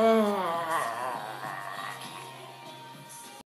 Oh.